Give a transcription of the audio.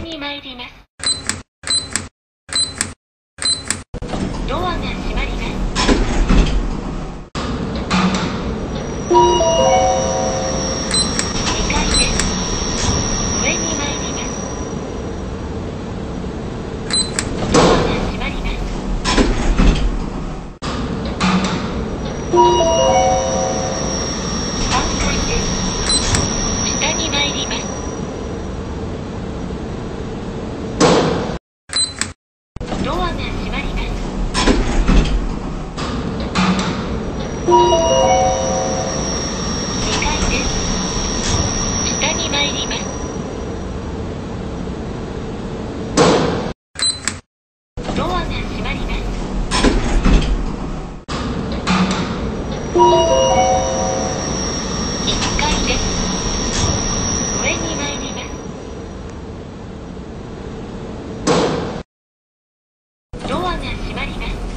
に参ります。ドアが閉まります。ドアが閉まります。